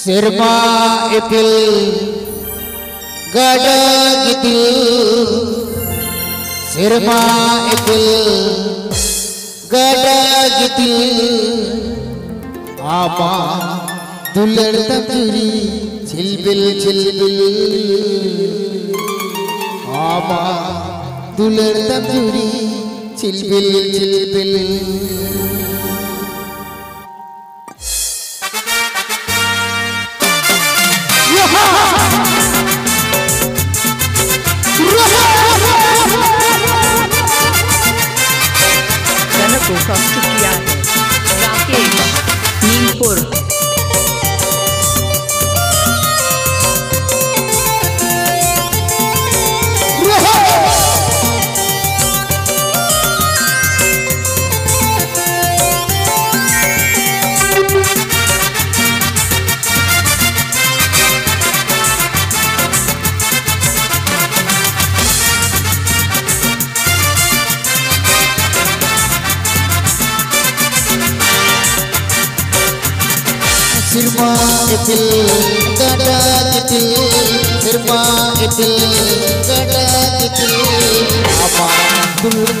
Sirma ipil gada gitu Sirma ipil gada gitu Apa dular takuri cilbil cilbil Apa को किया है। Rakesh नीमपुर। Sirma itil gada gitu Sirma itil gada gitu Ama dulur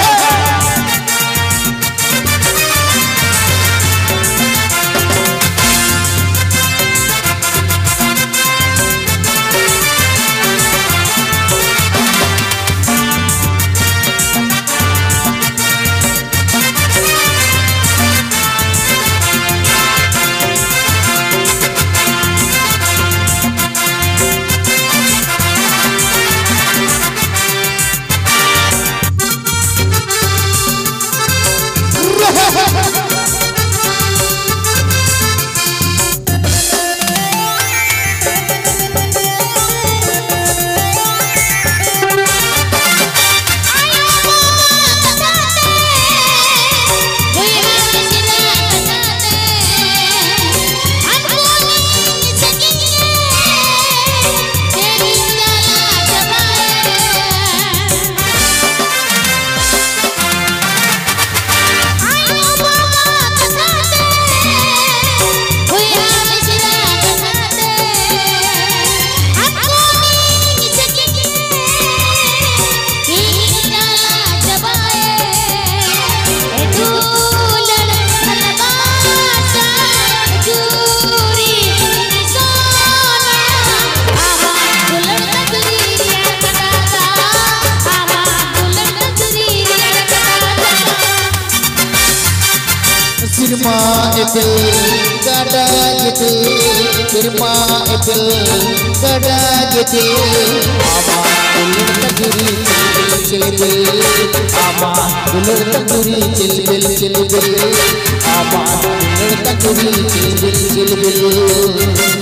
Sirma itu kada gitu firma epil kada gitu ama ulur tagiri cilbil ama ulur tagiri cilbil cilbil ama ulur tagiri cilbil cilbil